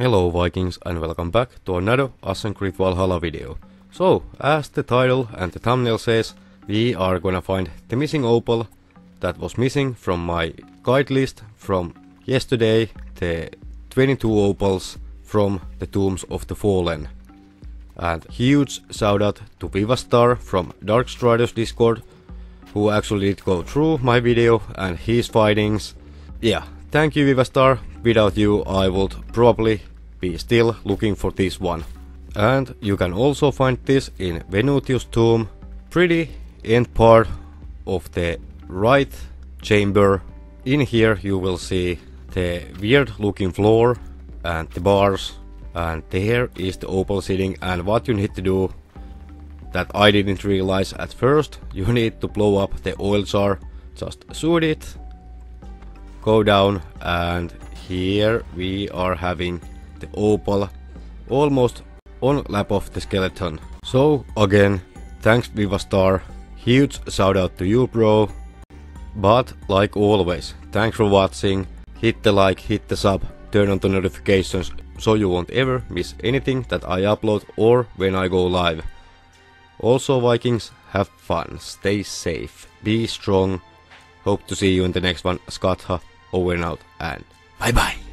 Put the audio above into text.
Hello Vikings and welcome back to another Assassin's Creed Valhalla video. So, as the title and the thumbnail says, we are gonna find the missing opal that was missing from my guide list from yesterday, the 22 opals from the Tombs of the Fallen. And huge shout out to Vivastar from Darkstriders Discord, who actually did go through my video and his findings. Yeah, thank you Vivastar, without you I would probably be still looking for this one. And you can also find this in Venutius tomb, pretty end part of the right chamber. In here you will see the weird looking floor and the bars. And there is the opal sitting and what you need to do that I didn't realize at first you need to blow up the oil jar. Just shoot it. Go down. And here we are having the opal almost on lap of the skeleton so again thanks Vivastar huge shout out to you bro but like always thanks for watching hit the like hit the sub turn on the notifications so you won't ever miss anything that I upload or when I go live. Also Vikings, have fun, stay safe, be strong. Hope to see you in the next one. Skatha, over and out, and bye bye.